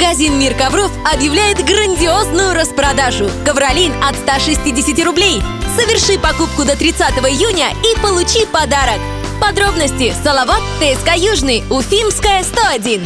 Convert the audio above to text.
Магазин «Мир ковров» объявляет грандиозную распродажу. Ковролин от 160 рублей. Соверши покупку до 30 июня и получи подарок. Подробности Салават, ТСК Южный, Уфимская, 101.